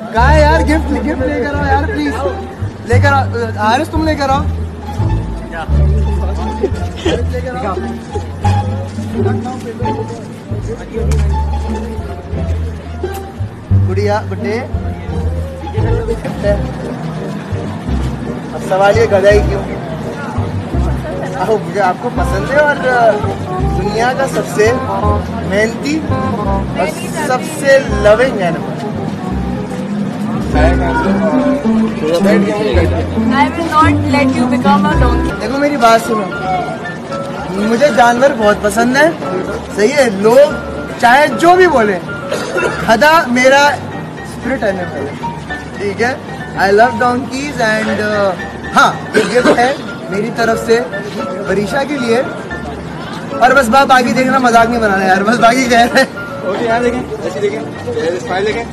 है यार gift gift लेकर आओ यार प्लीज़ लेकर आओ, आरिस तुम लेकर आओ. गुड़िया गुड्डे अब सवाल ये गदाई क्यों? आओ, मुझे आपको पसंद है और, दुनिया का सबसे मेहनती और सबसे लविंग एनिमल देखो मेरी बात सुनो। मुझे जानवर बहुत पसंद है। सही है? लोग चाहे जो भी बोले खदा मेरा स्पिरिट एनिमल है ठीक है? आई लव डोंकीज एंड हाँ गिफ्ट है मेरी तरफ़ से बरीशा के लिए। और बस बाप आगे देखना मज़ाक नहीं बनाना यार बस बाकी कह रहे हैं। ओके यार देखें ऐसी देखें स्माइल देखें।